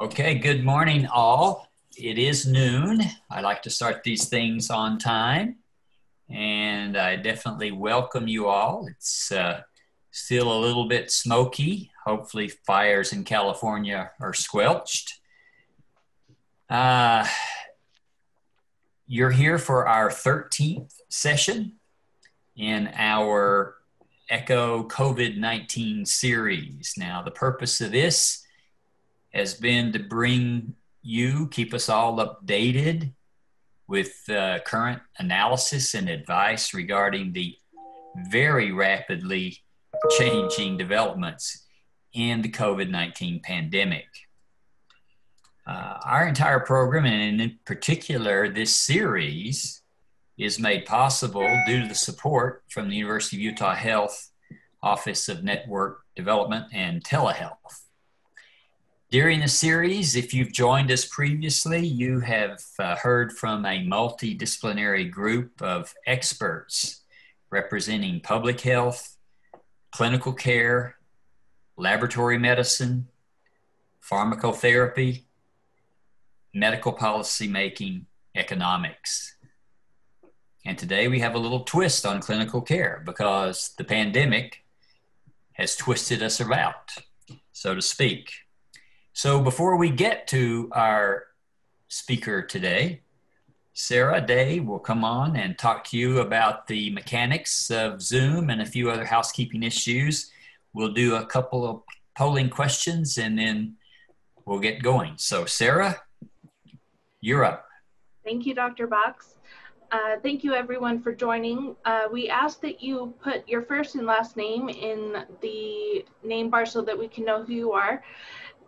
Okay, good morning, all. It is noon. I like to start these things on time, and I definitely welcome you all. It's uh, still a little bit smoky. Hopefully, fires in California are squelched. Uh, you're here for our 13th session in our Echo COVID 19 series. Now, the purpose of this has been to bring you, keep us all updated with uh, current analysis and advice regarding the very rapidly changing developments in the COVID 19 pandemic. Uh, our entire program, and in particular this series, is made possible due to the support from the University of Utah Health Office of Network Development and Telehealth. During the series, if you've joined us previously, you have uh, heard from a multidisciplinary group of experts representing public health, clinical care, laboratory medicine, pharmacotherapy, medical policy making, economics. And today we have a little twist on clinical care because the pandemic has twisted us about, so to speak. So before we get to our speaker today, Sarah Day will come on and talk to you about the mechanics of Zoom and a few other housekeeping issues. We'll do a couple of polling questions and then we'll get going. So, Sarah, you're up. Thank you, Dr. Box. Uh, thank you everyone for joining. Uh, we ask that you put your first and last name in the name bar so that we can know who you are.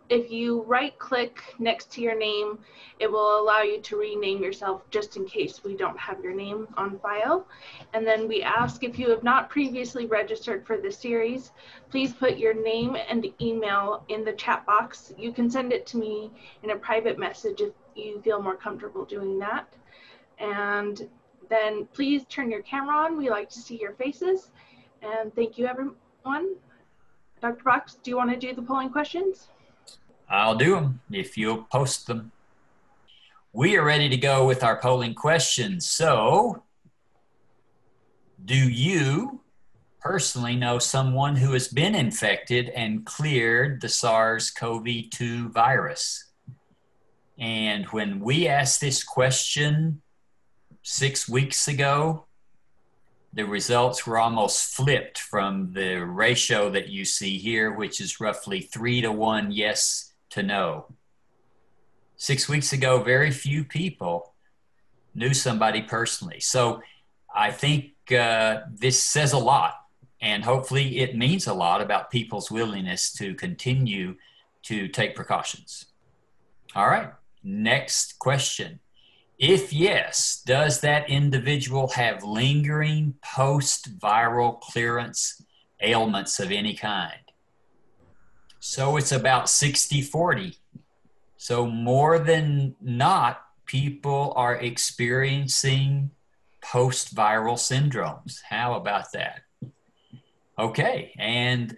If you right click next to your name, it will allow you to rename yourself just in case we don't have your name on file. And then we ask if you have not previously registered for the series, please put your name and email in the chat box. You can send it to me in a private message if you feel more comfortable doing that. And then please turn your camera on. We like to see your faces. And thank you, everyone. Dr. Box, do you want to do the polling questions? I'll do them if you'll post them. We are ready to go with our polling questions. So, do you personally know someone who has been infected and cleared the SARS CoV 2 virus? And when we asked this question six weeks ago, the results were almost flipped from the ratio that you see here, which is roughly three to one yes to no. Six weeks ago, very few people knew somebody personally. So I think uh, this says a lot, and hopefully it means a lot about people's willingness to continue to take precautions. All right, next question. If yes, does that individual have lingering post viral clearance ailments of any kind? So it's about 60 40. So more than not, people are experiencing post viral syndromes. How about that? Okay, and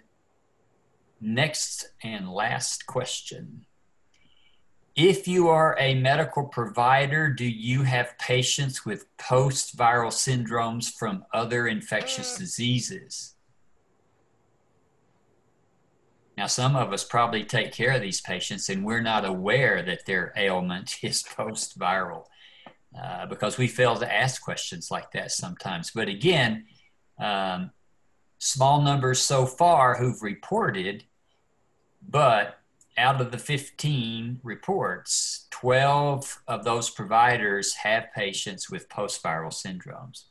next and last question. If you are a medical provider, do you have patients with post viral syndromes from other infectious diseases? Now, some of us probably take care of these patients and we're not aware that their ailment is post viral uh, because we fail to ask questions like that sometimes. But again, um, small numbers so far who've reported, but out of the 15 reports, 12 of those providers have patients with post viral syndromes.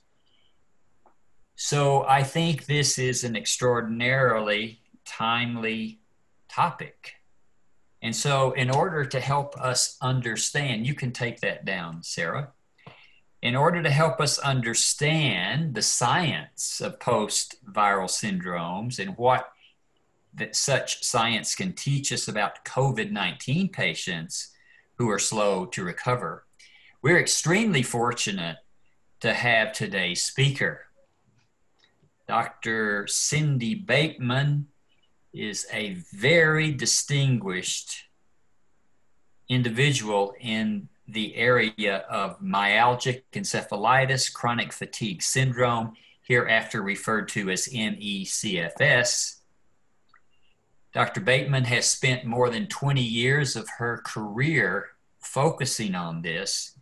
So I think this is an extraordinarily timely topic. And so, in order to help us understand, you can take that down, Sarah. In order to help us understand the science of post viral syndromes and what that such science can teach us about COVID 19 patients who are slow to recover. We're extremely fortunate to have today's speaker. Dr. Cindy Bateman is a very distinguished individual in the area of myalgic encephalitis, chronic fatigue syndrome, hereafter referred to as ME/CFS. Dr. Bateman has spent more than 20 years of her career focusing on this,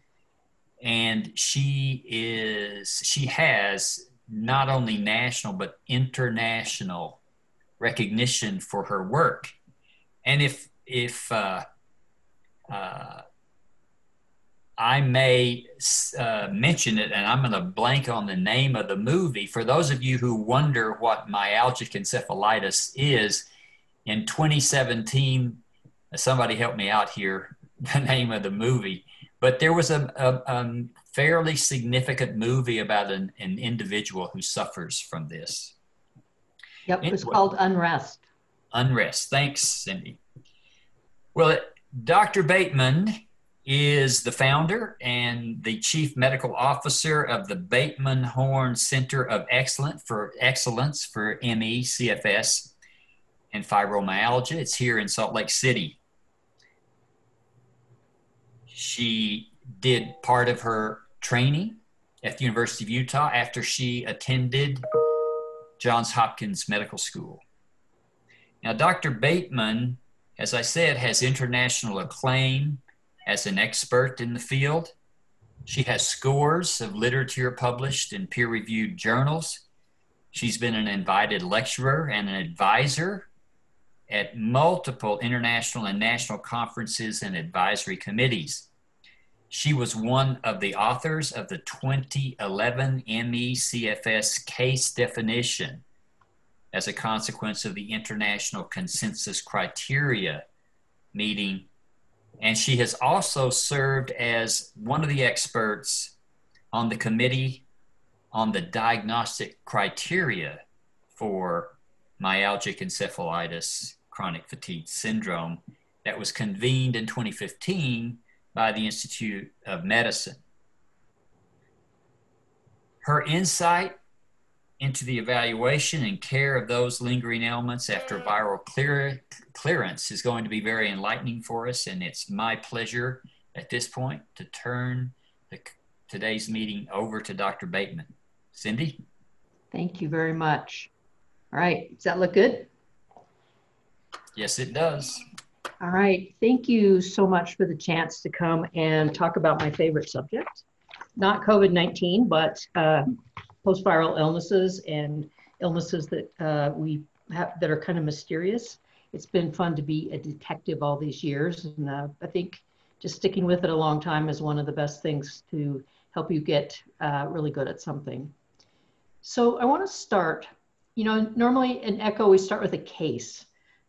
and she is she has not only national but international recognition for her work. And if if uh, uh, I may uh, mention it, and I'm going to blank on the name of the movie. For those of you who wonder what myalgic encephalitis is, in 2017, somebody help me out here, the name of the movie. But there was a, a, a fairly significant movie about an, an, individual who suffers from this. Yep, it was called Unrest. Unrest. Thanks, Cindy. Well, Dr. Bateman is the founder and the chief medical officer of the Bateman Horne Center of Excellence for Excellence for ME, CFS, and fibromyalgia. It's here in Salt Lake City. She did part of her training at the University of Utah after she attended Johns Hopkins Medical School. Now, Dr. Bateman, as I said, has international acclaim as an expert in the field. She has scores of literature published in peer reviewed journals. She's been an invited lecturer and an advisor at multiple international and national conferences and advisory committees. She was one of the authors of the 2011 ME/CFS case definition as a consequence of the International Consensus Criteria meeting. And she has also served as one of the experts on the committee on the diagnostic criteria for myalgic encephalitis chronic fatigue syndrome that was convened in 2015 by the Institute of Medicine. Her insight into the evaluation and care of those lingering ailments after viral clear, clearance is going to be very enlightening for us. And it's my pleasure at this point to turn the, today's meeting over to Dr. Bateman. Cindy? Thank you very much. All right, does that look good? Yes, it does. All right, thank you so much for the chance to come and talk about my favorite subject. Not COVID 19, but uh, post-viral illnesses and illnesses that uh, we have that are kind of mysterious. It's been fun to be a detective all these years, and uh, I think just sticking with it a long time is one of the best things to help you get uh, really good at something. So I want to start. You know, normally in ECHO we start with a case.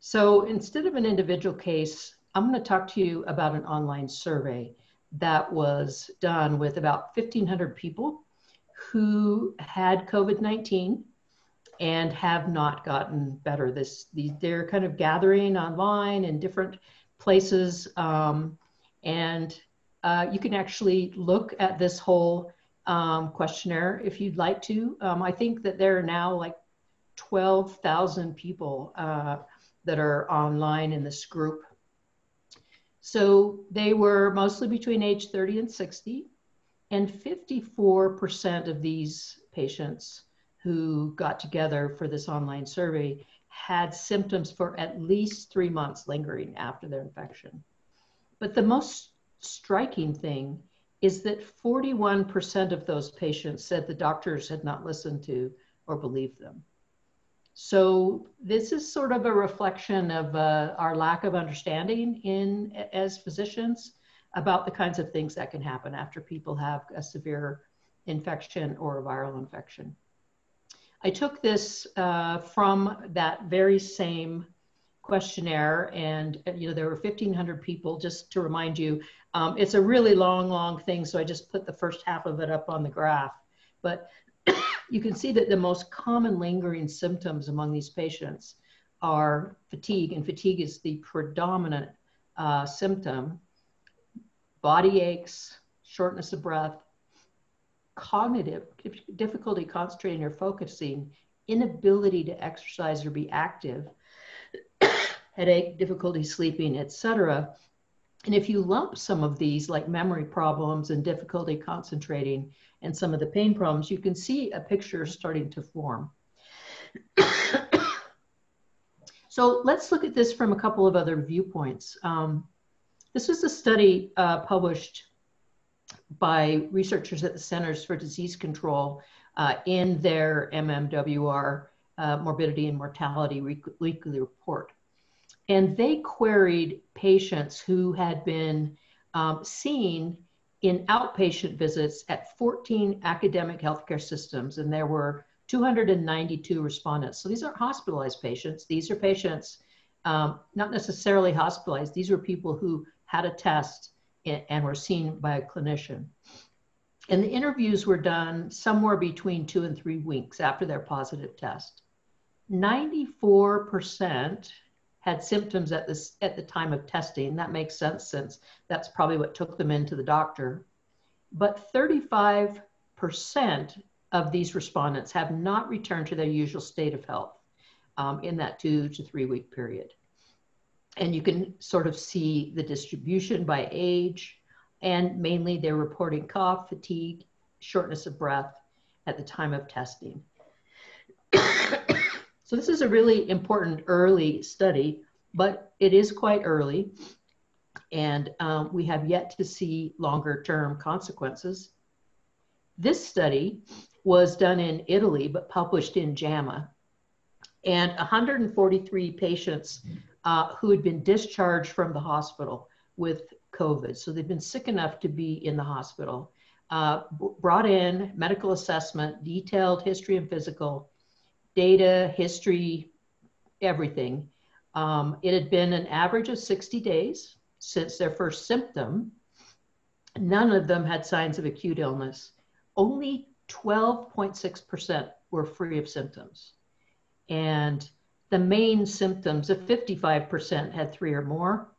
So instead of an individual case, I'm going to talk to you about an online survey that was done with about 1,500 people who had COVID 19 and have not gotten better. This they're kind of gathering online in different places, um, and uh, you can actually look at this whole um, questionnaire if you'd like to. Um, I think that there are now like 12,000 people uh, that are online in this group. So they were mostly between age 30 and 60. And 54% of these patients who got together for this online survey had symptoms for at least three months lingering after their infection. But the most striking thing is that 41% of those patients said the doctors had not listened to or believed them. So this is sort of a reflection of uh, our lack of understanding in as physicians about the kinds of things that can happen after people have a severe infection or a viral infection. I took this uh, from that very same questionnaire and you know there were 1500 people just to remind you um, it's a really long long thing so i just put the first half of it up on the graph but you can see that the most common lingering symptoms among these patients are fatigue and fatigue is the predominant uh, symptom body aches, shortness of breath, cognitive difficulty concentrating or focusing, inability to exercise or be active, headache, difficulty sleeping, etc. And if you lump some of these, like memory problems and difficulty concentrating and some of the pain problems, you can see a picture starting to form. so let's look at this from a couple of other viewpoints. Um, this was a study uh, published by researchers at the Centers for Disease Control uh, in their MMWR uh, morbidity and mortality weekly report. And they queried patients who had been um, seen in outpatient visits at 14 academic healthcare systems, and there were 292 respondents. So these aren't hospitalized patients. These are patients um, not necessarily hospitalized. These were people who had a test and were seen by a clinician. And the interviews were done somewhere between two and three weeks after their positive test. 94% had symptoms at this at the time of testing. That makes sense since that's probably what took them into the doctor. But 35% of these respondents have not returned to their usual state of health um, in that two to three week period. And you can sort of see the distribution by age, and mainly they're reporting cough, fatigue, shortness of breath at the time of testing. So this is a really important early study, but it is quite early. And um, we have yet to see longer term consequences. This study was done in Italy, but published in JAMA. And 143 patients uh, who had been discharged from the hospital with COVID. So they've been sick enough to be in the hospital. Uh, brought in medical assessment, detailed history and physical, data, history, everything. Um, it had been an average of 60 days since their first symptom. None of them had signs of acute illness. Only 12.6% were free of symptoms. And the main symptoms of 55% had three or more,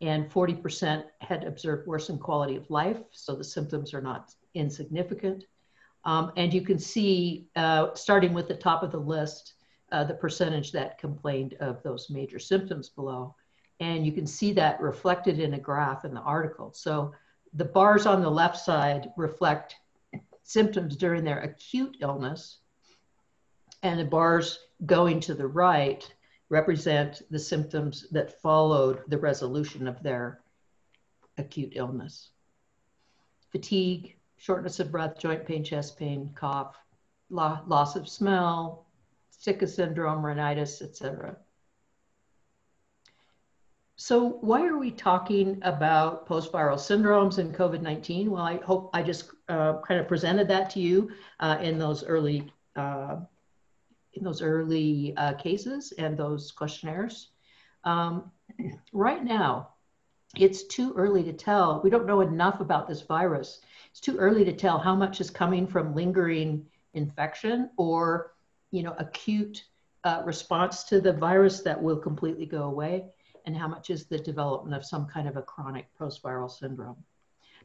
and 40% had observed worsened quality of life. So the symptoms are not insignificant. Um, and you can see, uh, starting with the top of the list, uh, the percentage that complained of those major symptoms below. And you can see that reflected in a graph in the article. So the bars on the left side reflect symptoms during their acute illness, and the bars going to the right represent the symptoms that followed the resolution of their acute illness. Fatigue, shortness of breath, joint pain, chest pain, cough, lo loss of smell, sicca syndrome, rhinitis, etc. So why are we talking about post-viral syndromes and COVID-19? Well, I hope I just uh, kind of presented that to you uh, in those early uh, in those early uh, cases and those questionnaires. Um, right now, it's too early to tell. We don't know enough about this virus it's too early to tell how much is coming from lingering infection or you know acute uh, response to the virus that will completely go away and how much is the development of some kind of a chronic post-viral syndrome.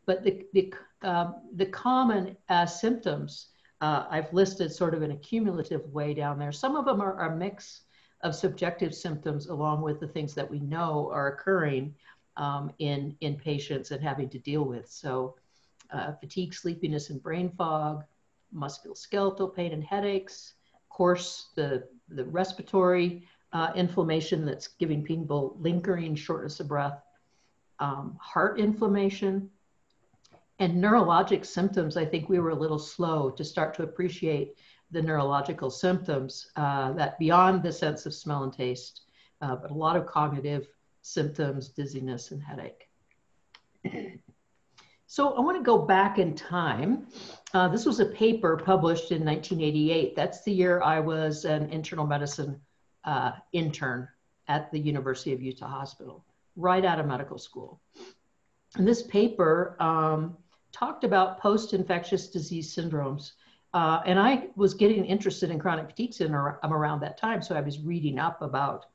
But the, the, uh, the common uh, symptoms uh, i've listed sort of in a cumulative way down there. Some of them are a mix of subjective symptoms along with the things that we know are occurring um, in, in patients and having to deal with. So uh, fatigue, sleepiness, and brain fog, musculoskeletal pain and headaches, of course, the, the respiratory uh, inflammation that's giving people lingering shortness of breath, um, heart inflammation, and neurologic symptoms. I think we were a little slow to start to appreciate the neurological symptoms uh, that beyond the sense of smell and taste, uh, but a lot of cognitive symptoms, dizziness, and headache. So I want to go back in time. Uh, this was a paper published in 1988. That's the year I was an internal medicine uh, intern at the University of Utah Hospital, right out of medical school. And this paper um, talked about post-infectious disease syndromes. Uh, and I was getting interested in chronic fatigue syndrome around that time, so I was reading up about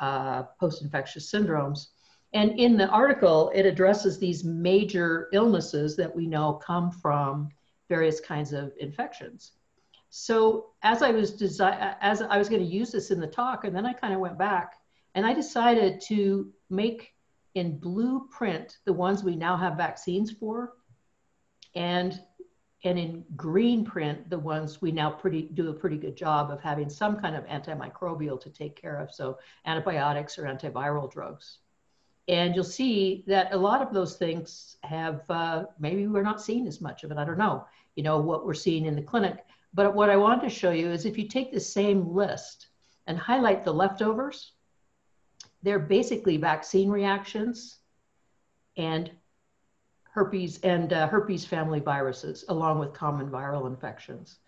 uh, post-infectious syndromes. And in the article, it addresses these major illnesses that we know come from various kinds of infections. So as I was desi- as I was going to use this in the talk, and then I kind of went back and I decided to make in blue print the ones we now have vaccines for, and and in green print the ones we now pretty do a pretty good job of having some kind of antimicrobial to take care of, so antibiotics or antiviral drugs. And you'll see that a lot of those things have uh, maybe we're not seeing as much of it. I don't know, you know, what we're seeing in the clinic. But what I want to show you is if you take the same list and highlight the leftovers, they're basically vaccine reactions and herpes and uh, herpes family viruses, along with common viral infections.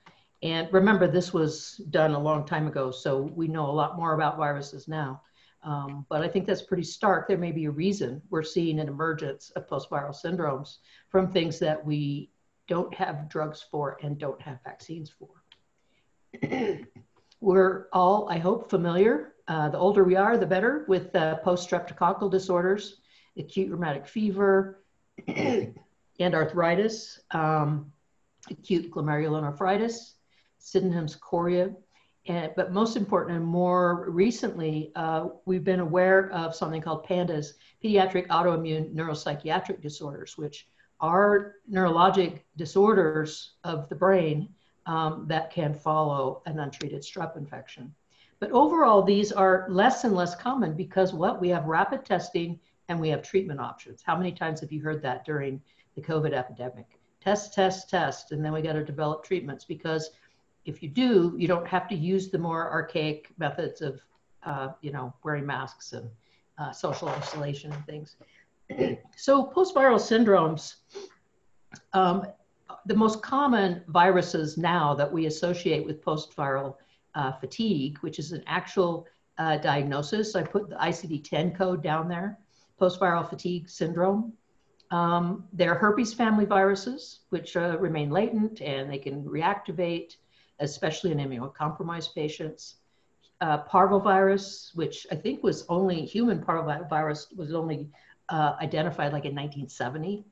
And remember, this was done a long time ago, so we know a lot more about viruses now. Um, but I think that's pretty stark. There may be a reason we're seeing an emergence of post-viral syndromes from things that we don't have drugs for and don't have vaccines for. we're all, I hope, familiar. Uh, the older we are, the better with uh, post-streptococcal disorders, acute rheumatic fever, and arthritis, um, acute glomerulonephritis, Sydenham's chorea, and, but most important and more recently, uh, we've been aware of something called PANDAS, pediatric autoimmune neuropsychiatric disorders, which are neurologic disorders of the brain um, that can follow an untreated strep infection. But overall, these are less and less common because what we have rapid testing and we have treatment options. How many times have you heard that during the COVID epidemic? Test, test, test, and then we got to develop treatments because if you do, you don't have to use the more archaic methods of, uh, you know, wearing masks and uh, social isolation and things. so post-viral syndromes, um, the most common viruses now that we associate with post-viral uh, fatigue, which is an actual uh, diagnosis. I put the ICD-10 code down there, post-viral fatigue syndrome. Um, they're herpes family viruses, which uh, remain latent and they can reactivate especially in immunocompromised patients. Uh, parvovirus, which I think was only human parvovirus, was only uh, identified like in 1970.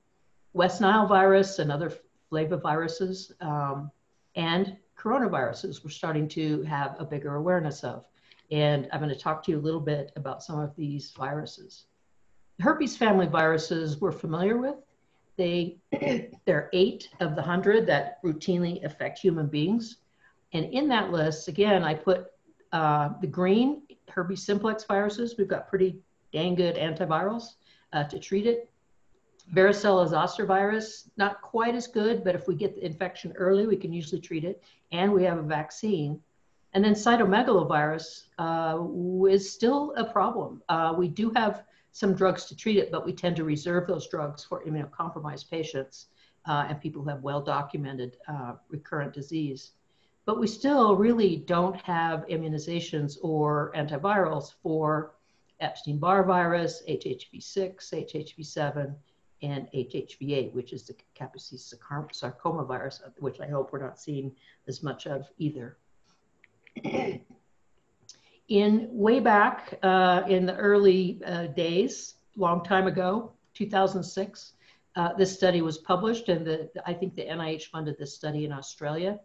West Nile virus and other flaviviruses um, and coronaviruses we're starting to have a bigger awareness of. And I'm going to talk to you a little bit about some of these viruses. Herpes family viruses we're familiar with. They, there are eight of the hundred that routinely affect human beings. And in that list, again, I put uh, the green herpes simplex viruses. We've got pretty dang good antivirals uh, to treat it. Varicella zoster virus, not quite as good, but if we get the infection early, we can usually treat it. And we have a vaccine. And then cytomegalovirus uh, is still a problem. Uh, we do have some drugs to treat it, but we tend to reserve those drugs for immunocompromised patients uh, and people who have well documented uh, recurrent disease but we still really don't have immunizations or antivirals for Epstein-Barr virus, HHV6, HHV7, and HHV8, which is the Kaposi sarcoma virus, which I hope we're not seeing as much of either. in way back uh, in the early uh, days, long time ago, 2006, uh, this study was published, and the, I think the NIH funded this study in Australia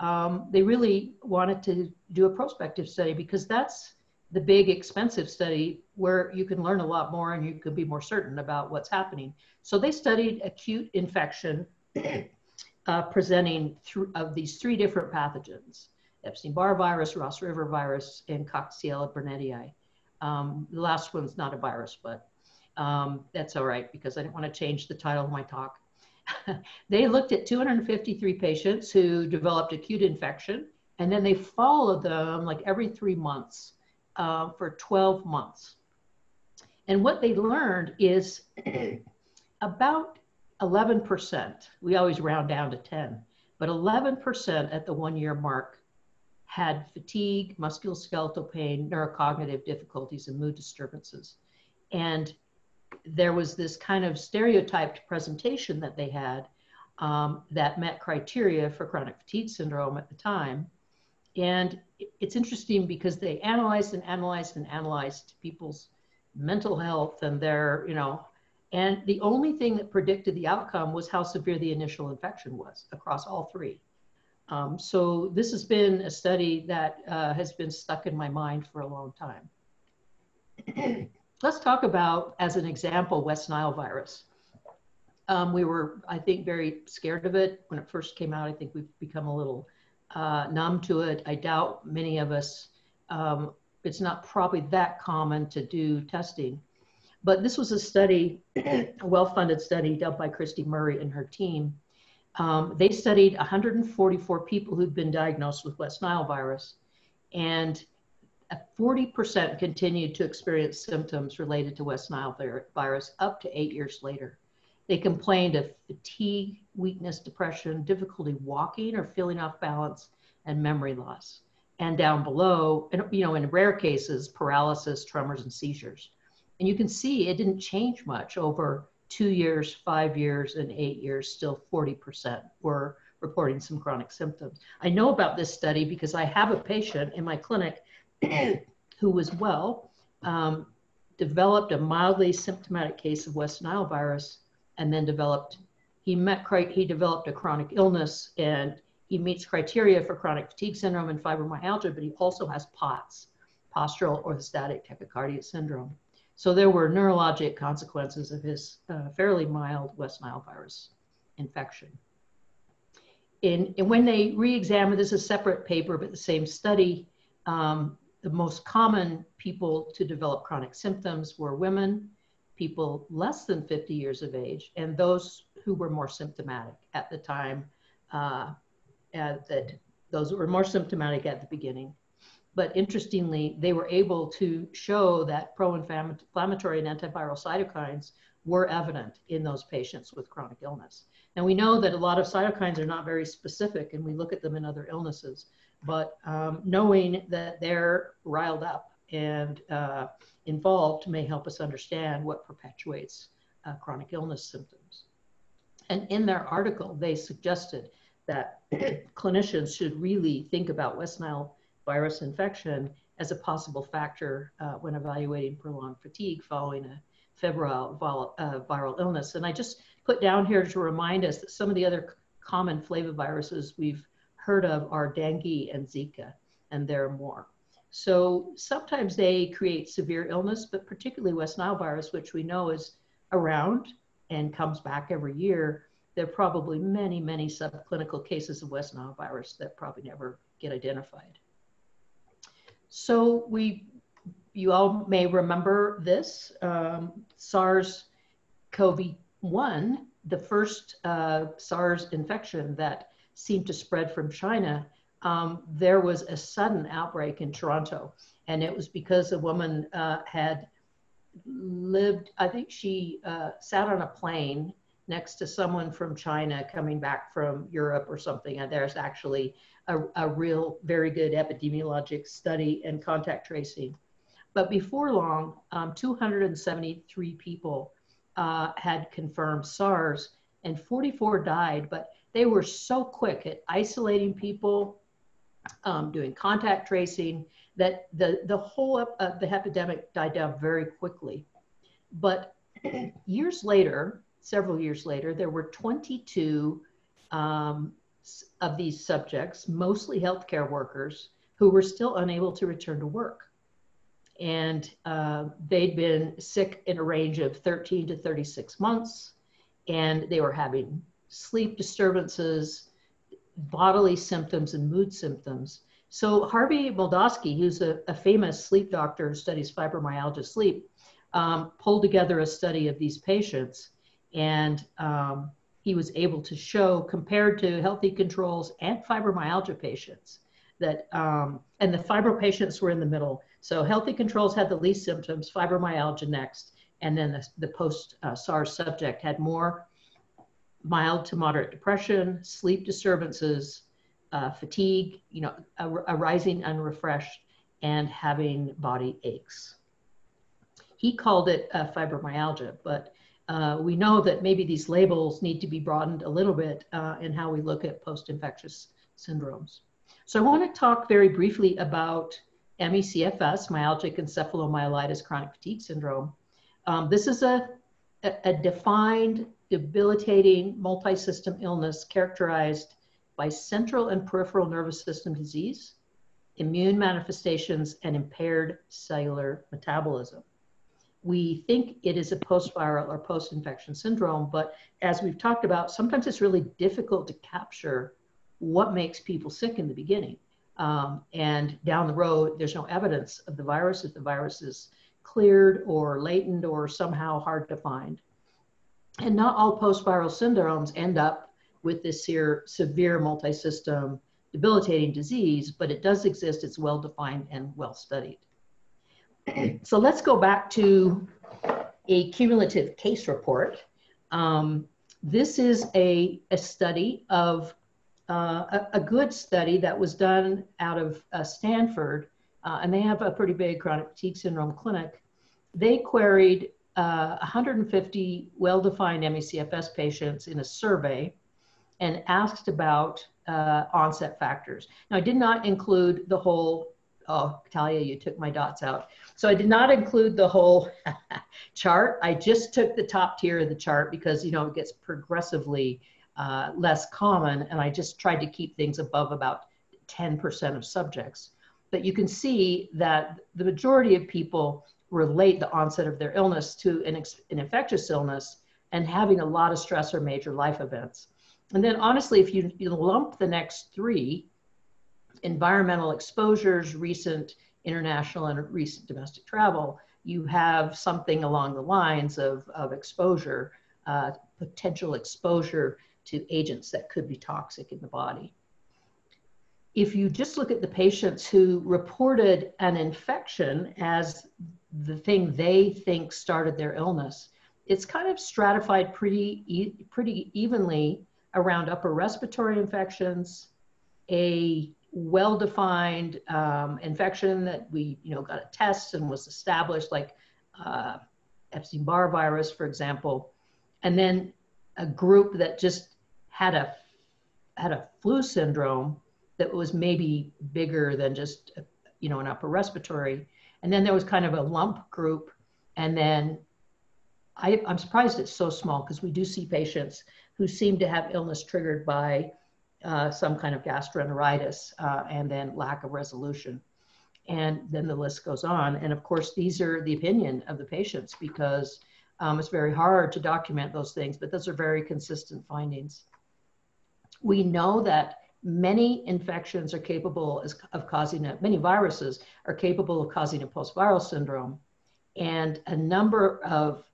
um, they really wanted to do a prospective study because that's the big expensive study where you can learn a lot more and you can be more certain about what's happening. So they studied acute infection uh, presenting through of these three different pathogens, Epstein-Barr virus, Ross River virus, and Coxiella burnetii. Um, the last one's not a virus, but um, that's all right because I didn't want to change the title of my talk. they looked at 253 patients who developed acute infection, and then they followed them like every three months uh, for 12 months. And what they learned is about 11%, we always round down to 10, but 11% at the one year mark had fatigue, musculoskeletal pain, neurocognitive difficulties, and mood disturbances. And there was this kind of stereotyped presentation that they had um, that met criteria for chronic fatigue syndrome at the time. And it's interesting because they analyzed and analyzed and analyzed people's mental health and their, you know, and the only thing that predicted the outcome was how severe the initial infection was across all three. Um, so this has been a study that uh, has been stuck in my mind for a long time. let's talk about, as an example, West Nile virus. Um, we were, I think, very scared of it when it first came out. I think we've become a little uh, numb to it. I doubt many of us, um, it's not probably that common to do testing. But this was a study, a well funded study done by Kristy Murray and her team. Um, they studied 144 people who'd been diagnosed with West Nile virus, and 40% continued to experience symptoms related to West Nile virus up to eight years later. They complained of fatigue, weakness, depression, difficulty walking or feeling off balance, and memory loss. And down below, you know, in rare cases, paralysis, tremors, and seizures. And you can see it didn't change much over two years, five years, and eight years. Still 40% were reporting some chronic symptoms. I know about this study because I have a patient in my clinic who was well, um, developed a mildly symptomatic case of West Nile virus and then developed he met he developed a chronic illness and he meets criteria for chronic fatigue syndrome and fibromyalgia, but he also has POTS, postural orthostatic tachycardia syndrome. So there were neurologic consequences of his uh, fairly mild West Nile virus infection. In, and when they re-examined, this is a separate paper, but the same study, um, the most common people to develop chronic symptoms were women, people less than 50 years of age and those who were more symptomatic at the time uh, at that those were more symptomatic at the beginning. But interestingly they were able to show that pro-inflammatory and antiviral cytokines were evident in those patients with chronic illness. And we know that a lot of cytokines are not very specific and we look at them in other illnesses but um, knowing that they're riled up and uh, involved may help us understand what perpetuates uh, chronic illness symptoms. And in their article, they suggested that clinicians should really think about West Nile virus infection as a possible factor uh, when evaluating prolonged fatigue following a febrile uh, viral illness. And I just put down here to remind us that some of the other common flaviviruses we've heard of are dengue and Zika, and there are more. So sometimes they create severe illness, but particularly West Nile virus, which we know is around and comes back every year. There are probably many, many subclinical cases of West Nile virus that probably never get identified. So we, you all may remember this, um, SARS-CoV-1, the first uh, SARS infection that seemed to spread from China um, there was a sudden outbreak in Toronto. And it was because a woman uh, had lived, I think she uh, sat on a plane next to someone from China coming back from Europe or something. And there's actually a, a real, very good epidemiologic study and contact tracing. But before long, um, 273 people uh, had confirmed SARS and 44 died, but they were so quick at isolating people, um, doing contact tracing, that the, the whole uh, the epidemic died down very quickly. But years later, several years later, there were 22 um, of these subjects, mostly healthcare workers, who were still unable to return to work. And uh, they'd been sick in a range of 13 to 36 months, and they were having sleep disturbances, bodily symptoms and mood symptoms. So Harvey Moldofsky, who's a, a famous sleep doctor who studies fibromyalgia sleep, um, pulled together a study of these patients and um, he was able to show compared to healthy controls and fibromyalgia patients that um, and the fibro patients were in the middle so healthy controls had the least symptoms fibromyalgia next and then the, the post uh, sars subject had more mild to moderate depression, sleep disturbances, uh, fatigue, you know, arising unrefreshed, and having body aches. He called it uh, fibromyalgia, but uh, we know that maybe these labels need to be broadened a little bit uh, in how we look at post-infectious syndromes. So I want to talk very briefly about ME/CFS, myalgic encephalomyelitis chronic fatigue syndrome. Um, this is a, a defined debilitating multi-system illness characterized by central and peripheral nervous system disease, immune manifestations, and impaired cellular metabolism. we think it is a post-viral or post-infection syndrome, but as we've talked about, sometimes it's really difficult to capture what makes people sick in the beginning. Um, and down the road, there's no evidence of the virus if the virus is cleared or latent or somehow hard to find. And not all post-viral syndromes end up with this severe, severe multi-system debilitating disease, but it does exist. It's well-defined and well-studied. so let's go back to a cumulative case report. Um, this is a, a study of uh, a, a, good study that was done out of uh, Stanford, uh, and they have a pretty big chronic fatigue syndrome clinic. They queried uh, 150 well-defined ME/CFS patients in a survey and asked about uh, onset factors. Now, I did not include the whole, oh, Talia, you took my dots out. So I did not include the whole chart. I just took the top tier of the chart because, you know, it gets progressively uh, less common. And I just tried to keep things above about 10% of subjects. But you can see that the majority of people relate the onset of their illness to an, an infectious illness and having a lot of stress or major life events. And then honestly, if you, you lump the next three, environmental exposures, recent international and recent domestic travel, you have something along the lines of, of exposure, uh, potential exposure to agents that could be toxic in the body. If you just look at the patients who reported an infection as the thing they think started their illness, it's kind of stratified pretty, e pretty evenly around upper respiratory infections, a well-defined um, infection that we, you know, got a test and was established, like uh, Epstein-Barr virus, for example, and then a group that just had a had a flu syndrome that was maybe bigger than just you know an upper respiratory and then there was kind of a lump group. And then I, i'm surprised it's so small because we do see patients who seem to have illness triggered by uh, some kind of gastroenteritis uh, and then lack of resolution. And then the list goes on. And of course these are the opinion of the patients because um, it's very hard to document those things but those are very consistent findings. We know that many infections are capable of causing a, many viruses are capable of causing a post-viral syndrome. And a number of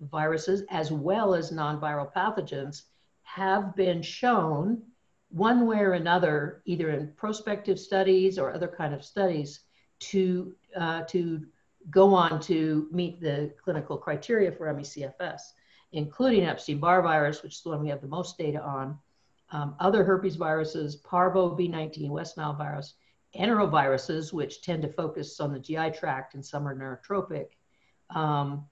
viruses as well as non-viral pathogens have been shown one way or another either in prospective studies or other kind of studies to uh, to go on to meet the clinical criteria for ME/CFS, including Epstein-Barr virus, which is the one we have the most data on, um, other herpes viruses, parvo B19, West Nile virus, enteroviruses, which tend to focus on the GI tract and some are neurotropic. Um,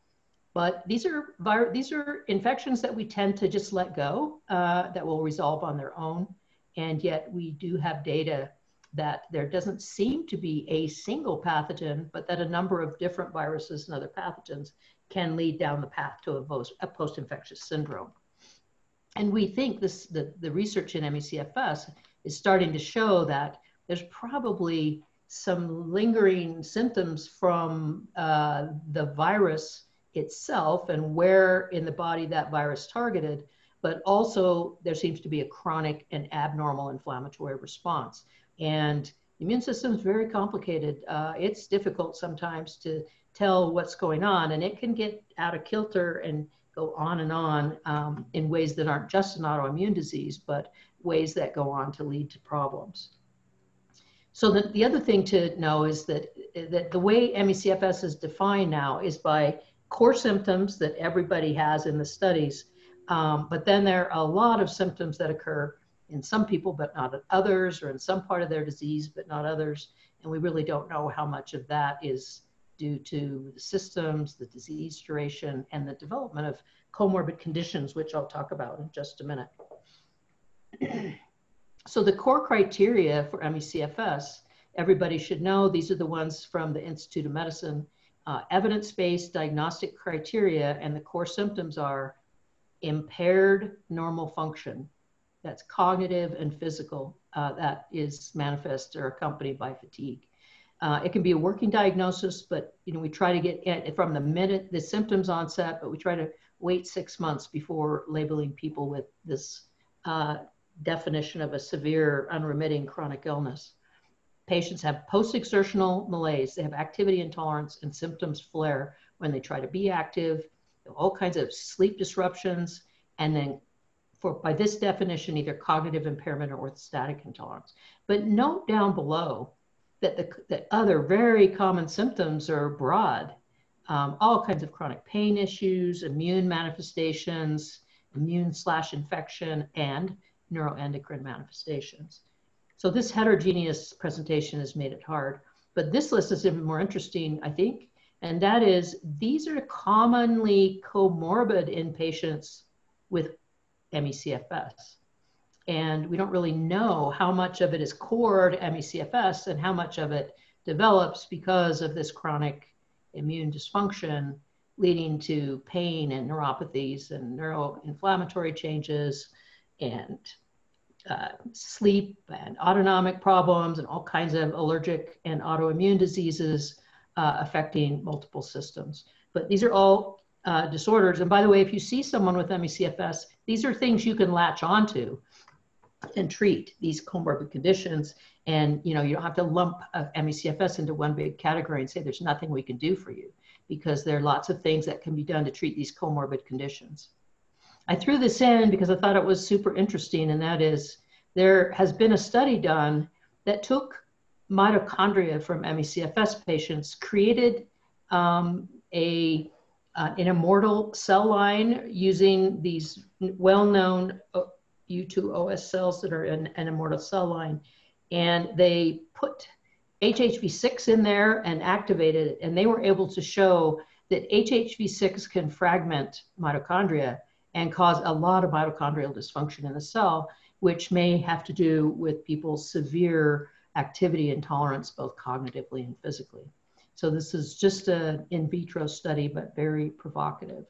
but these are these are infections that we tend to just let go uh, that will resolve on their own. And yet we do have data that there doesn't seem to be a single pathogen, but that a number of different viruses and other pathogens can lead down the path to a, post-infectious syndrome and we think this the, the research in ME/CFS is starting to show that there's probably some lingering symptoms from uh, the virus itself and where in the body that virus targeted, but also there seems to be a chronic and abnormal inflammatory response. And the immune system is very complicated. Uh, it's difficult sometimes to tell what's going on, and it can get out of kilter and go on and on um, in ways that aren't just an autoimmune disease, but ways that go on to lead to problems. So the, the other thing to know is that, that the way ME/CFS is defined now is by core symptoms that everybody has in the studies. Um, but then there are a lot of symptoms that occur in some people, but not in others, or in some part of their disease, but not others. And we really don't know how much of that is due to the systems, the disease duration, and the development of comorbid conditions, which I'll talk about in just a minute. so the core criteria for ME/CFS, everybody should know, these are the ones from the Institute of Medicine, uh, evidence-based diagnostic criteria, and the core symptoms are impaired normal function, that's cognitive and physical, uh, that is manifest or accompanied by fatigue Uh, it can be a working diagnosis, but you know we try to get it from the minute the symptoms onset, but we try to wait six months before labeling people with this uh, definition of a severe unremitting chronic illness. Patients have post-exertional malaise. They have activity intolerance and symptoms flare when they try to be active, all kinds of sleep disruptions, and then for by this definition, either cognitive impairment or orthostatic intolerance. But note down below that the, the other very common symptoms are broad, um, all kinds of chronic pain issues, immune manifestations, immune slash infection, and neuroendocrine manifestations. So this heterogeneous presentation has made it hard. But this list is even more interesting, I think, and that is these are commonly comorbid in patients with ME/CFS. And we don't really know how much of it is core to ME/CFS and how much of it develops because of this chronic immune dysfunction leading to pain and neuropathies and neuroinflammatory changes and uh, sleep and autonomic problems and all kinds of allergic and autoimmune diseases uh, affecting multiple systems. But these are all uh, disorders. And by the way, if you see someone with ME/CFS, these are things you can latch onto and treat these comorbid conditions. And you know, you don't have to lump ME/CFS into one big category and say there's nothing we can do for you, because there are lots of things that can be done to treat these comorbid conditions. I threw this in because I thought it was super interesting, and that is there has been a study done that took mitochondria from ME/CFS patients, created um, a uh, an immortal cell line using these well-known U2OS cells that are in an immortal cell line, and they put HHV6 in there and activated it, and they were able to show that HHV6 can fragment mitochondria and cause a lot of mitochondrial dysfunction in the cell, which may have to do with people's severe activity intolerance, both cognitively and physically. So this is just an in vitro study, but very provocative.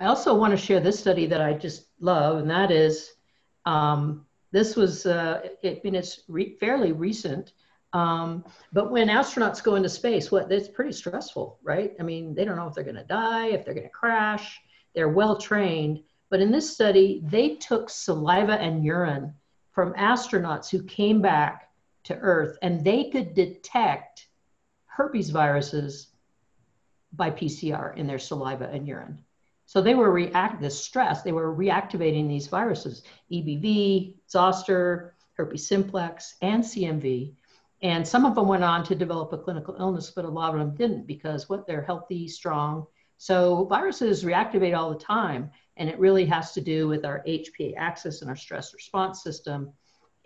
I also want to share this study that I just love, and that is, um, this was, uh, it, I mean, it's re fairly recent, um, but when astronauts go into space, what, it's pretty stressful, right? I mean, they don't know if they're going to die, if they're going to crash, they're well trained. But in this study, they took saliva and urine from astronauts who came back to Earth and they could detect herpes viruses by PCR in their saliva and urine. So they were react the stress, they were reactivating these viruses, EBV, zoster, herpes simplex, and CMV. And some of them went on to develop a clinical illness, but a lot of them didn't because what they're healthy, strong, so viruses reactivate all the time, and it really has to do with our HPA axis and our stress response system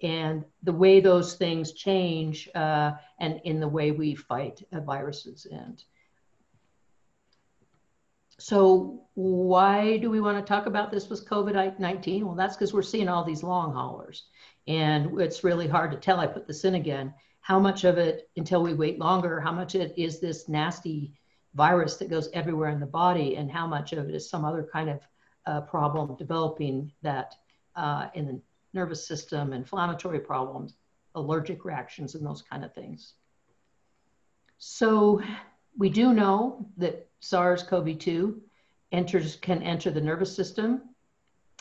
and the way those things change uh, and in the way we fight uh, viruses. And so why do we want to talk about this with COVID-19? Well, that's because we're seeing all these long haulers and it's really hard to tell, I put this in again, how much of it until we wait longer, how much it is this nasty virus that goes everywhere in the body and how much of it is some other kind of uh, problem developing that uh, in the nervous system, inflammatory problems, allergic reactions, and those kind of things. So we do know that SARS-CoV-2 enters can enter the nervous system.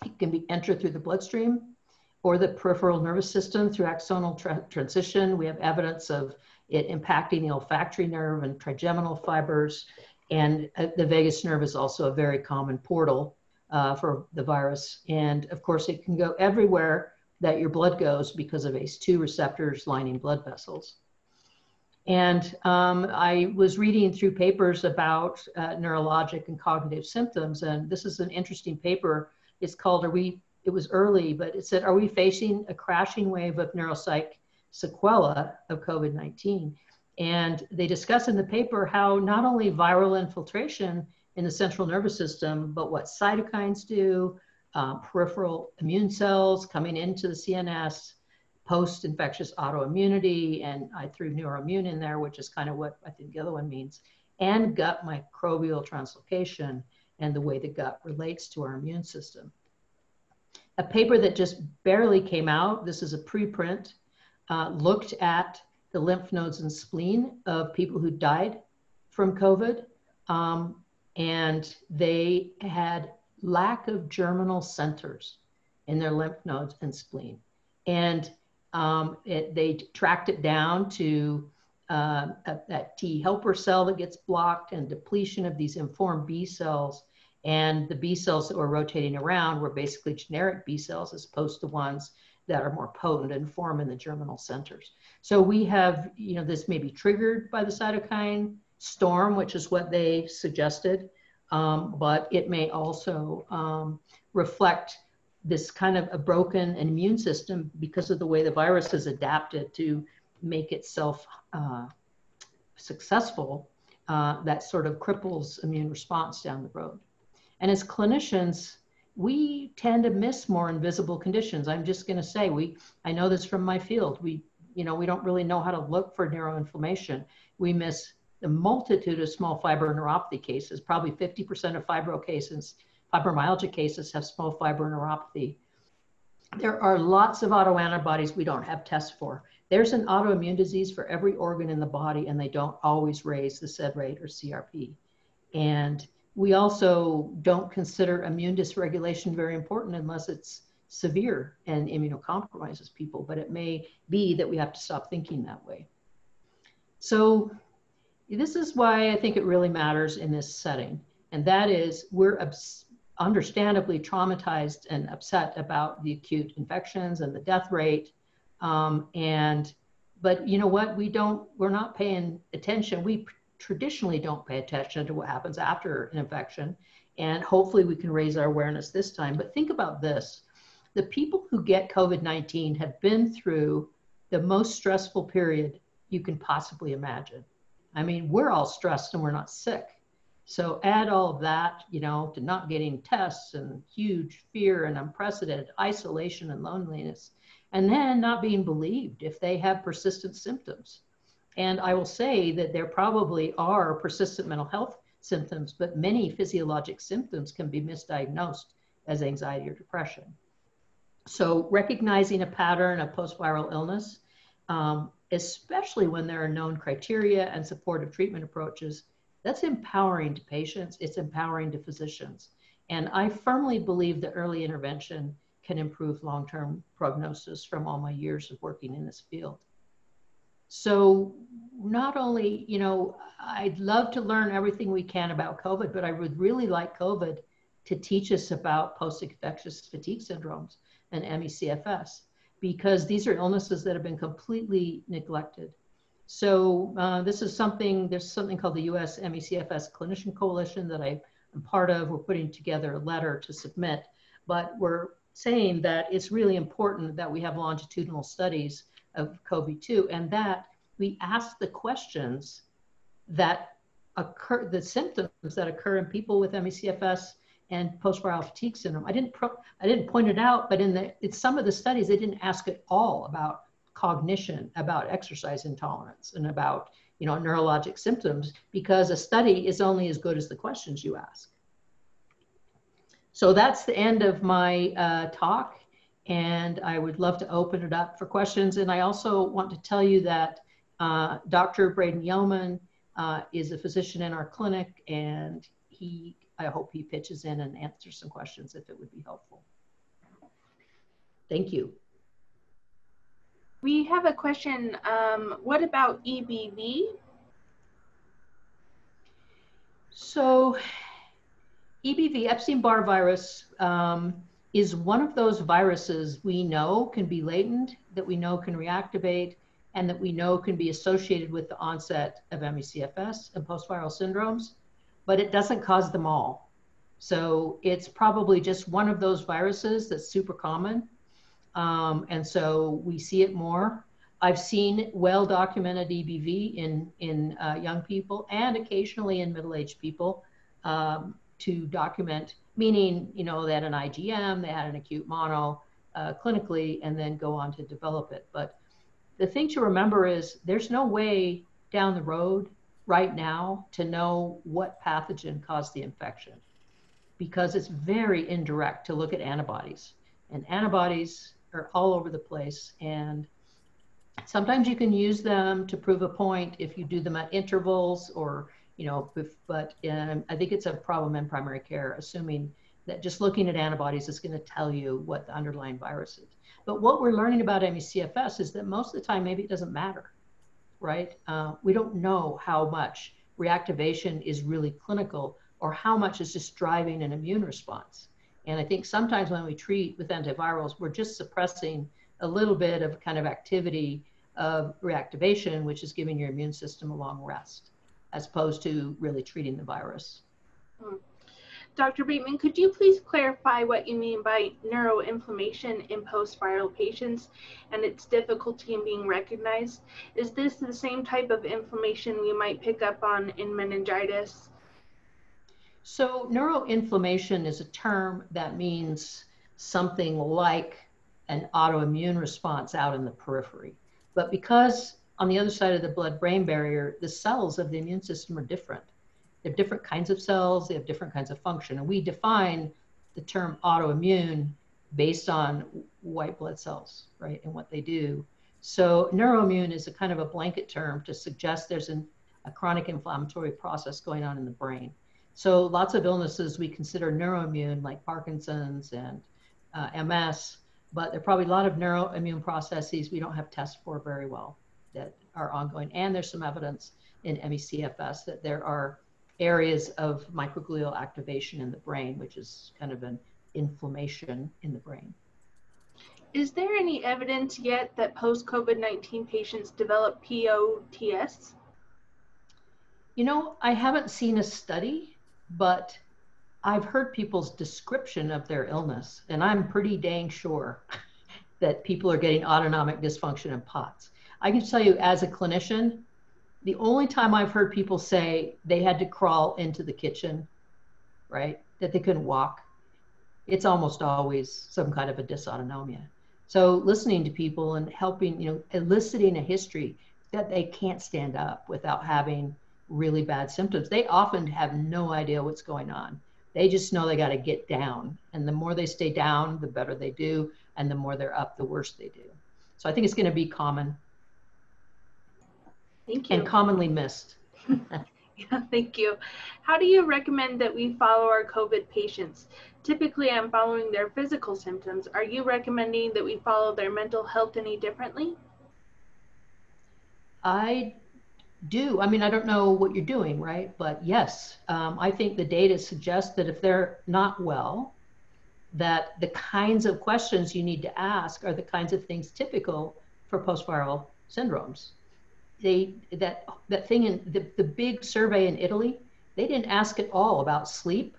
It can be entered through the bloodstream or the peripheral nervous system through axonal tra transition. We have evidence of it impacting the olfactory nerve and trigeminal fibers. And uh, the vagus nerve is also a very common portal uh, for the virus. And of course, it can go everywhere that your blood goes because of ACE2 receptors lining blood vessels. And um, I was reading through papers about uh, neurologic and cognitive symptoms, and this is an interesting paper. It's called Are We, it was early, but it said, Are we facing a crashing wave of neuropsych sequela of COVID 19. And they discuss in the paper how not only viral infiltration in the central nervous system, but what cytokines do, um, peripheral immune cells coming into the CNS, post infectious autoimmunity, and I threw neuroimmune in there, which is kind of what I think the other one means, and gut microbial translocation and the way the gut relates to our immune system. A paper that just barely came out, this is a preprint uh, looked at the lymph nodes and spleen of people who died from COVID. Um, and they had lack of germinal centers in their lymph nodes and spleen. And um, it, they tracked it down to uh, that T helper cell that gets blocked and depletion of these informed B cells. And the B cells that were rotating around were basically generic B cells as opposed to ones that are more potent and form in the germinal centers. So we have, you know, this may be triggered by the cytokine storm, which is what they suggested, um, but it may also um, reflect this kind of a broken immune system because of the way the virus has adapted to make itself uh, successful uh, that sort of cripples immune response down the road. And as clinicians, we tend to miss more invisible conditions. I'm just going to say we I know this from my field. We you know we don't really know how to look for neuroinflammation. We miss the multitude of small fiber neuropathy cases. Probably 50% of fibro cases, fibromyalgia cases have small fiber neuropathy. There are lots of autoantibodies we don't have tests for. There's an autoimmune disease for every organ in the body, and they don't always raise the SED rate or CRP. And we also don't consider immune dysregulation very important unless it's severe and immunocompromises people, but it may be that we have to stop thinking that way. So this is why I think it really matters in this setting. And that is we're understandably traumatized and upset about the acute infections and the death rate um, and, but you know what? We don't, we're not paying attention. We traditionally don't pay attention to what happens after an infection. And hopefully we can raise our awareness this time. But think about this the people who get COVID 19 have been through the most stressful period you can possibly imagine. I mean, we're all stressed and we're not sick. So add all of that, you know, to not getting tests and huge fear and unprecedented isolation and loneliness and then not being believed if they have persistent symptoms. And I will say that there probably are persistent mental health symptoms, but many physiologic symptoms can be misdiagnosed as anxiety or depression. So, recognizing a pattern of post viral illness, um, especially when there are known criteria and supportive treatment approaches, that's empowering to patients, it's empowering to physicians. And I firmly believe that early intervention can improve long-term prognosis from all my years of working in this field. So not only, you know, I'd love to learn everything we can about COVID, but I would really like COVID to teach us about post-infectious fatigue syndromes and ME/CFS because these are illnesses that have been completely neglected. So uh, this is something, there's something called the US ME/CFS Clinician Coalition that I am part of. We're putting together a letter to submit, but we're saying that it's really important that we have longitudinal studies of COVID-2 and that we ask the questions that occur, the symptoms that occur in people with ME/CFS and post-viral fatigue syndrome. I didn't, pro- I didn't point it out, but in the, in some of the studies, they didn't ask at all about cognition, about exercise intolerance, and about you know neurologic symptoms because a study is only as good as the questions you ask. So that's the end of my uh, talk. And I would love to open it up for questions. And I also want to tell you that uh, Dr. Brayden Yellman uh, is a physician in our clinic, and he, I hope he pitches in and answers some questions if it would be helpful. Thank you. We have a question. Um, what about EBV? So EBV, Epstein-Barr virus, um, is one of those viruses we know can be latent, that we know can reactivate, and that we know can be associated with the onset of ME/CFS and post-viral syndromes, but it doesn't cause them all. So it's probably just one of those viruses that's super common. Um, and so we see it more. I've seen well-documented EBV in, in uh, young people and occasionally in middle-aged people. Um, to document, meaning, you know, they had an IgM, they had an acute mono uh, clinically, and then go on to develop it. But the thing to remember is there's no way down the road right now to know what pathogen caused the infection because it's very indirect to look at antibodies. And antibodies are all over the place. And Sometimes you can use them to prove a point if you do them at intervals or, you know, but um, I think it's a problem in primary care, assuming that just looking at antibodies is going to tell you what the underlying virus is. But what we're learning about ME/CFS is that most of the time, maybe it doesn't matter, right? Uh, we don't know how much reactivation is really clinical or how much is just driving an immune response. And I think sometimes when we treat with antivirals, we're just suppressing a little bit of kind of activity of reactivation, which is giving your immune system a long rest, as opposed to really treating the virus. Hmm. Dr. Bateman, could you please clarify what you mean by neuroinflammation in post-viral patients and its difficulty in being recognized? Is this the same type of inflammation we might pick up on in meningitis? So neuroinflammation is a term that means something like an autoimmune response out in the periphery. But because on the other side of the blood-brain barrier, the cells of the immune system are different. They have different kinds of cells, they have different kinds of function. And we define the term autoimmune based on white blood cells, right, and what they do. So neuroimmune is a kind of a blanket term to suggest there's an, a chronic inflammatory process going on in the brain. So lots of illnesses we consider neuroimmune, like Parkinson's and uh, MS, but there are probably a lot of neuroimmune processes we don't have tests for very well that are ongoing. And there's some evidence in ME/CFS that there are areas of microglial activation in the brain, which is kind of an inflammation in the brain. Is there any evidence yet that post COVID 19 patients develop POTS? You know, I haven't seen a study, but I've heard people's description of their illness, and I'm pretty dang sure that people are getting autonomic dysfunction in POTS. I can tell you, as a clinician, the only time I've heard people say they had to crawl into the kitchen, right, that they couldn't walk, it's almost always some kind of a dysautonomia. So listening to people and helping, you know, eliciting a history that they can't stand up without having really bad symptoms. They often have no idea what's going on. They just know they got to get down. And the more they stay down, the better they do. And the more they're up, the worse they do. So I think it's going to be common. Thank you. And commonly missed. yeah, thank you. How do you recommend that we follow our COVID patients? Typically, I'm following their physical symptoms. Are you recommending that we follow their mental health any differently? I do. I mean, I don't know what you're doing, right? But yes, um, I think the data suggests that if they're not well, that the kinds of questions you need to ask are the kinds of things typical for post-viral syndromes. They that that thing in the, the big survey in Italy, they didn't ask at all about sleep,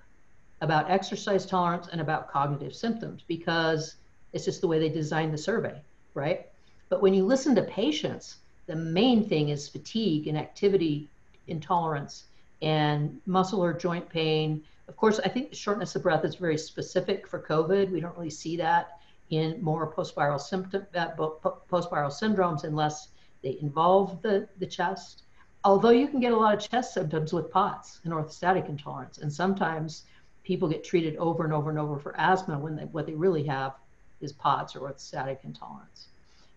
about exercise tolerance, and about cognitive symptoms because it's just the way they designed the survey, right? But when you listen to patients, the main thing is fatigue and activity intolerance and muscle or joint pain. Of course, I think shortness of breath is very specific for COVID. We don't really see that in more post-viral symptom, uh, post-viral syndromes unless they involve the, the chest. Although you can get a lot of chest symptoms with POTS and orthostatic intolerance, and sometimes people get treated over and over and over for asthma when they, what they really have is POTS or orthostatic intolerance.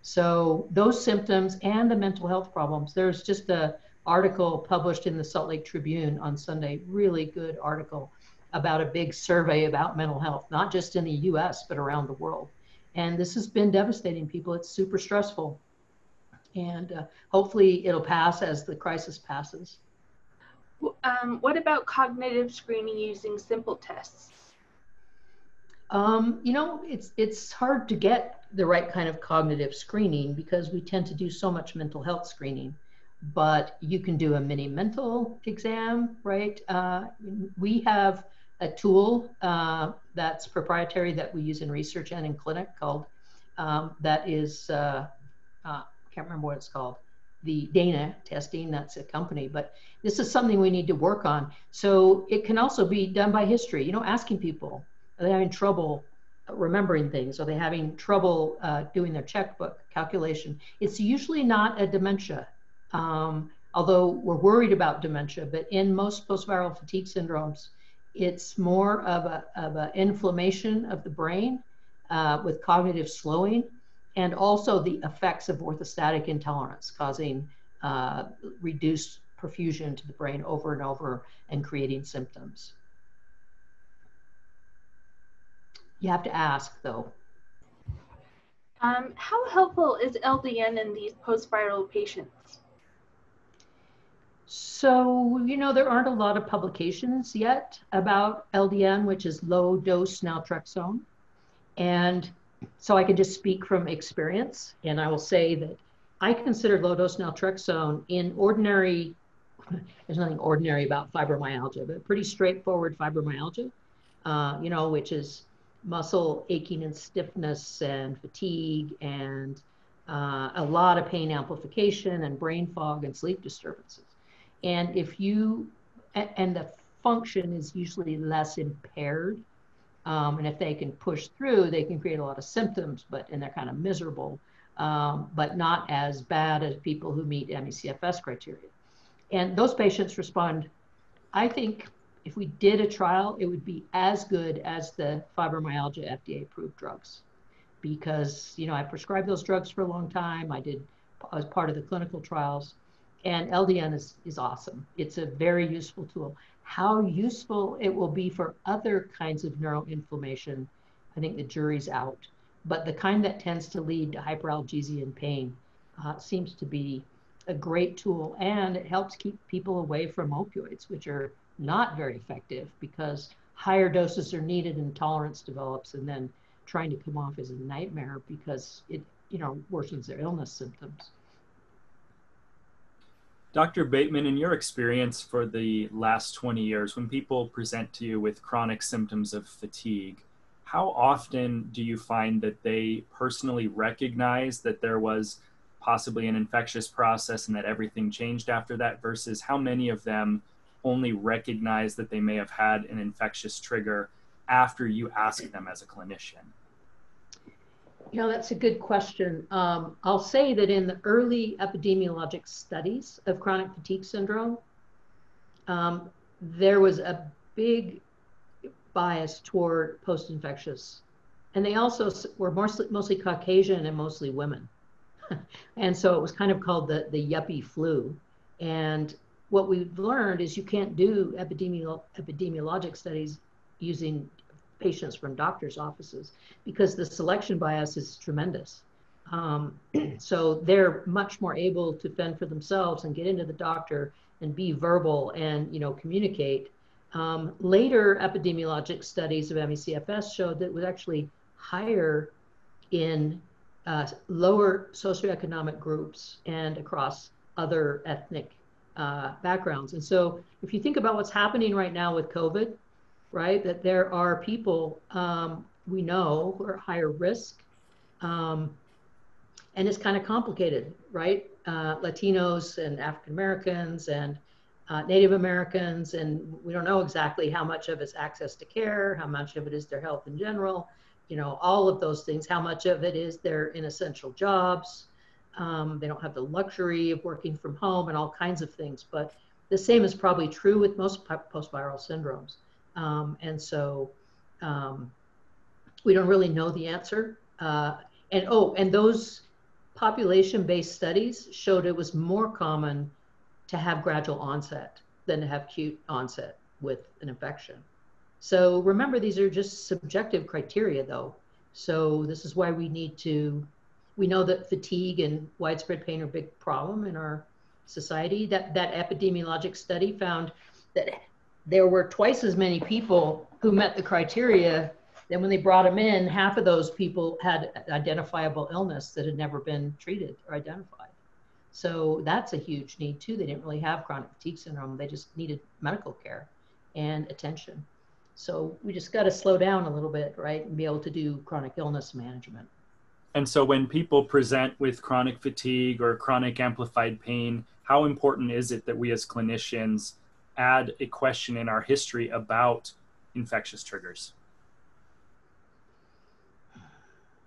So those symptoms and the mental health problems, there's just a article published in the Salt Lake Tribune on Sunday, really good article about a big survey about mental health, not just in the US, but around the world. And this has been devastating people. It's super stressful. And uh, hopefully it'll pass as the crisis passes. Um, what about cognitive screening using simple tests? Um, you know, it's it's hard to get the right kind of cognitive screening because we tend to do so much mental health screening. But you can do a mini mental exam, right? Uh, we have a tool uh, that's proprietary that we use in research and in clinic called um, that is uh, uh can't remember what it's called the Dana testing, that's a company, but this is something we need to work on. So it can also be done by history, you know, asking people, are they having trouble remembering things? Are they having trouble uh, doing their checkbook calculation? It's usually not a dementia, um, although we're worried about dementia, but in most post-viral fatigue syndromes, it's more of a, of a inflammation of the brain uh, with cognitive slowing. and also the effects of orthostatic intolerance causing uh, reduced perfusion to the brain over and over and creating symptoms. You have to ask though. Um, how helpful is LDN in these post-viral patients? So, you know, there aren't a lot of publications yet about LDN, which is low dose naltrexone. And so I can just speak from experience. And I will say that I consider low dose naltrexone in ordinary, there's nothing ordinary about fibromyalgia, but pretty straightforward fibromyalgia, uh, you know, which is muscle aching and stiffness and fatigue and uh, a lot of pain amplification and brain fog and sleep disturbances. And if you, and the function is usually less impaired. Um, and if they can push through, they can create a lot of symptoms, but and they're kind of miserable, um, but not as bad as people who meet ME/CFS criteria. And those patients respond, I think, if we did a trial, it would be as good as the fibromyalgia FDA approved drugs. Because, you know, I prescribed those drugs for a long time. I did as part of the clinical trials. And LDN is, is awesome. It's a very useful tool. How useful it will be for other kinds of neuroinflammation, I think the jury's out. But the kind that tends to lead to hyperalgesia and pain uh, seems to be a great tool. And it helps keep people away from opioids, which are not very effective because higher doses are needed and tolerance develops and then trying to come off is a nightmare because it you know worsens their illness symptoms Dr. Bateman, in your experience for the last 20 years, when people present to you with chronic symptoms of fatigue, how often do you find that they personally recognize that there was possibly an infectious process and that everything changed after that versus how many of them only recognize that they may have had an infectious trigger after you ask them as a clinician? You know, that's a good question. Um, I'll say that in the early epidemiologic studies of chronic fatigue syndrome, um, there was a big bias toward post infectious. And they also were mostly, mostly Caucasian and mostly women. and so it was kind of called the, the yuppie flu. And what we've learned is you can't do epidemiolo- epidemiologic studies using patients from doctors' offices because the selection bias is tremendous. Um, so they're much more able to fend for themselves and get into the doctor and be verbal and you know communicate. Um, later epidemiologic studies of ME/CFS showed that it was actually higher in uh, lower socioeconomic groups and across other ethnic uh, backgrounds. And so if you think about what's happening right now with COVID, right, that there are people um, we know who are higher risk. Um, and it's kind of complicated, right? Uh, Latinos and African Americans and uh, Native Americans, and we don't know exactly how much of it's access to care, how much of it is their health in general, you know, all of those things, how much of it is they're in essential jobs, um, they don't have the luxury of working from home and all kinds of things. But the same is probably true with most post-viral syndromes. Um, and so um, we don't really know the answer. Uh, and oh, and those population-based studies showed it was more common to have gradual onset than to have acute onset with an infection. So remember, these are just subjective criteria though. So this is why we need to we know that fatigue and widespread pain are a big problem in our society. That that epidemiologic study found that there were twice as many people who met the criteria. Then when they brought them in, half of those people had identifiable illness that had never been treated or identified. So that's a huge need too. They didn't really have chronic fatigue syndrome. They just needed medical care and attention. So we just got to slow down a little bit, right, and be able to do chronic illness management. And so when people present with chronic fatigue or chronic amplified pain, how important is it that we as clinicians add a question in our history about infectious triggers?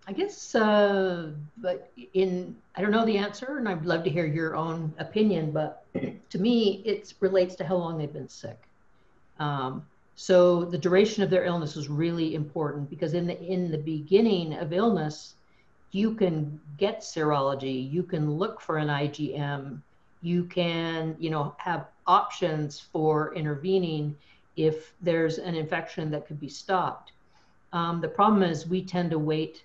I guess, uh, but in, I don't know the answer, and I'd love to hear your own opinion, but to me, it relates to how long they've been sick. Um, so the duration of their illness is really important because in the in the beginning of illness, you can get serology, you can look for an IgM, you can, you know, have options for intervening if there's an infection that could be stopped. Um, the problem is we tend to wait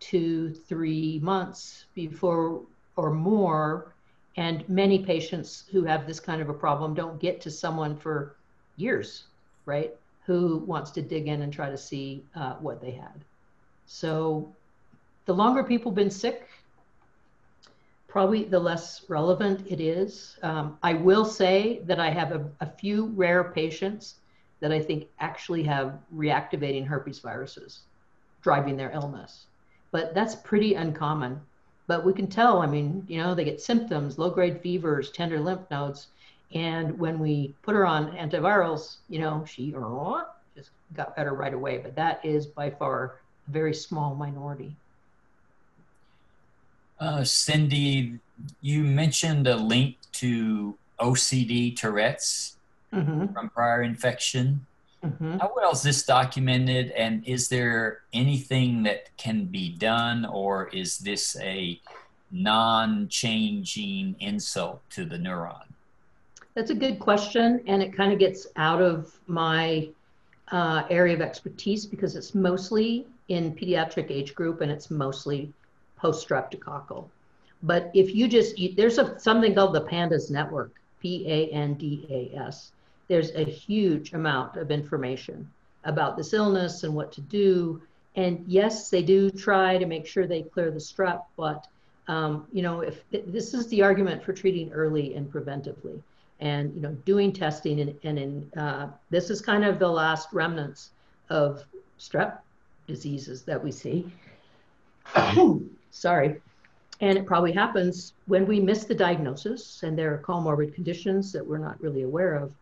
two, three months before or more. And many patients who have this kind of a problem don't get to someone for years, right? Who wants to dig in and try to see uh, what they had. So the longer people been sick, probably the less relevant it is. Um, I will say that I have a, a, few rare patients that I think actually have reactivating herpes viruses driving their illness. But that's pretty uncommon. But we can tell, I mean, you know, they get symptoms, low grade fevers, tender lymph nodes. And when we put her on antivirals, you know, she just got better right away. But that is by far a very small minority. Uh, Cindy, you mentioned a link to OCD Tourette's mm-hmm. from prior infection. Mm-hmm. How well is this documented, and is there anything that can be done, or is this a non changing insult to the neuron? That's a good question, and it kind of gets out of my uh, area of expertise because it's mostly in pediatric age group and it's mostly post-streptococcal. But if you just, you, there's a, something called the PANDAS network, P-A-N-D-A-S. There's a huge amount of information about this illness and what to do. And yes, they do try to make sure they clear the strep, but um, you know, if this is the argument for treating early and preventively, and you know, doing testing, and, and in uh, this is kind of the last remnants of strep diseases that we see. Sorry. And it probably happens when we miss the diagnosis and there are comorbid conditions that we're not really aware of.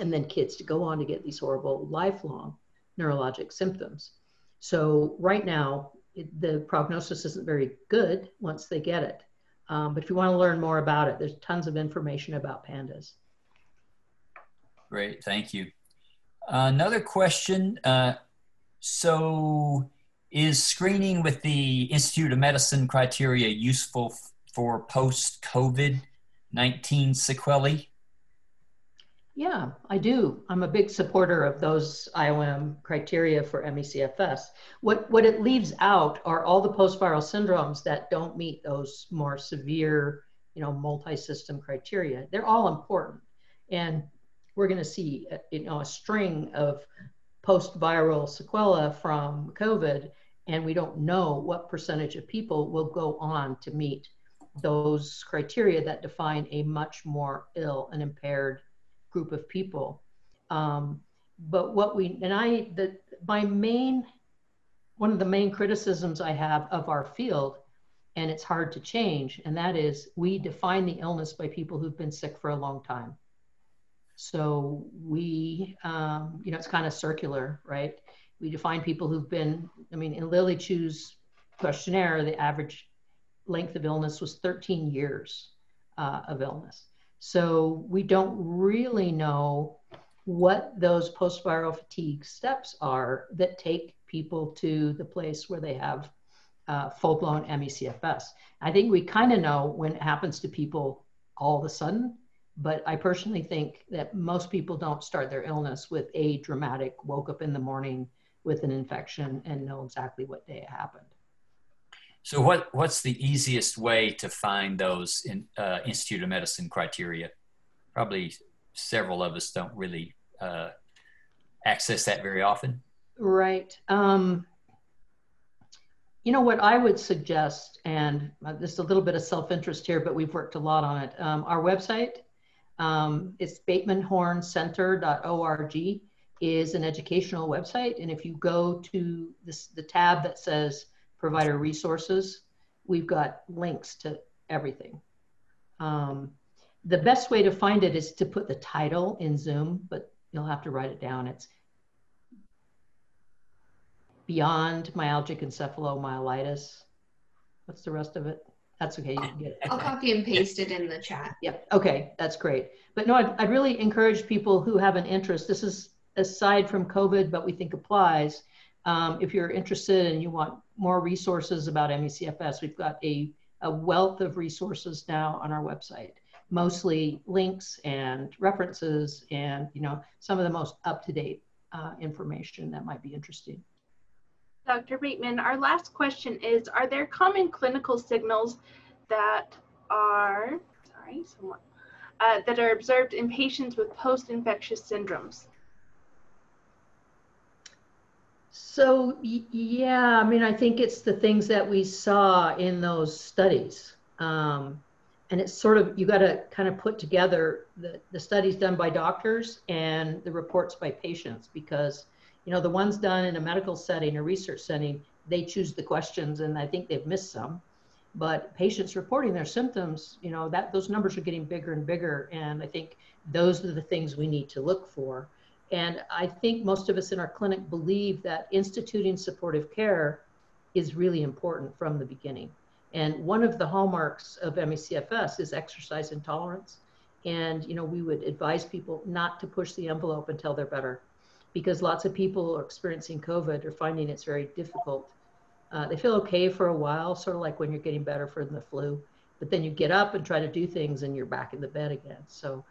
And then kids to go on to get these horrible lifelong neurologic symptoms. So, right now, it, the prognosis isn't very good once they get it. Um, but if you want to learn more about it, there's tons of information about pandas. Great, thank you. Uh, another question. Uh, so, is screening with the Institute of Medicine criteria useful f- for post COVID 19 sequelae? Yeah, I do. I'm a big supporter of those IOM criteria for ME/CFS. What, what it leaves out are all the post-viral syndromes that don't meet those more severe, you know, multi-system criteria. They're all important. And we're going to see, you know, a string of post-viral sequela from COVID and we don't know what percentage of people will go on to meet those criteria that define a much more ill and impaired group of people. Um, but what we, and I, the, my main, one of the main criticisms I have of our field, and it's hard to change, and that is we define the illness by people who've been sick for a long time. So we, um, you know, it's kind of circular, right? We define people who've been, I mean, in Lily Chu's questionnaire, the average length of illness was 13 years uh, of illness. So we don't really know what those post-viral fatigue steps are that take people to the place where they have uh, full-blown ME/CFS. I think we kind of know when it happens to people all of a sudden, but I personally think that most people don't start their illness with a dramatic woke up in the morning with an infection and know exactly what day it happened. So, what, what's the easiest way to find those in, uh, Institute of Medicine criteria? Probably several of us don't really uh, access that very often. Right. Um, you know what I would suggest, and uh, there's a little bit of self-interest here, but we've worked a lot on it. Um, our website um, is batemanhornecenter.org is an educational website. And if you go to this, the tab that says provider resources, we've got links to everything. Um, the best way to find it is to put the title in Zoom, but you'll have to write it down. It's Beyond Myalgic Encephalomyelitis. What's the rest of it? That's okay. You can get it. I'll copy and paste it in the chat. Yep. Okay. That's great. But no, I'd, I'd really encourage people who have an interest. This is aside from COVID, but we think applies, Um, if you're interested and you want more resources about MECFS, we've got a, a wealth of resources now on our website, mostly links and references and, you know, some of the most up-to-date uh, information that might be interesting. Dr. Bateman, our last question is, are there common clinical signals that are, sorry, uh, that are observed in patients with post-infectious syndromes? So yeah, I mean, I think it's the things that we saw in those studies. Um, and it's sort of, you got to kind of put together the, the studies done by doctors and the reports by patients because, you know, the ones done in a medical setting, a research setting, they choose the questions and I think they've missed some. But patients reporting their symptoms, you know, that those numbers are getting bigger and bigger. And I think those are the things we need to look for. And I think most of us in our clinic believe that instituting supportive care is really important from the beginning. And one of the hallmarks of ME/CFS is exercise intolerance. And you know, we would advise people not to push the envelope until they're better, because lots of people are experiencing COVID or finding it's very difficult. Uh, they feel okay for a while, sort of like when you're getting better from the flu, but then you get up and try to do things and you're back in the bed again. So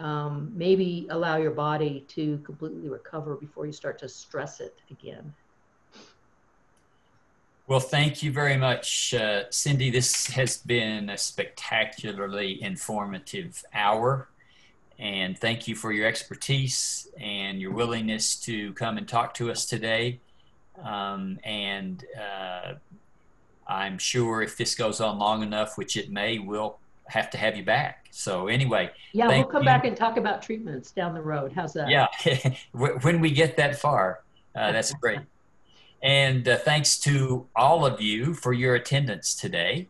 um, maybe allow your body to completely recover before you start to stress it again. Well, thank you very much, uh, Cindy. This has been a spectacularly informative hour. And thank you for your expertise and your willingness to come and talk to us today. Um, and uh, I'm sure if this goes on long enough, which it may, we'll have to have you back. So anyway, yeah, we'll come you. back and talk about treatments down the road. How's that? Yeah, when we get that far, uh, that's great. And uh, thanks to all of you for your attendance today.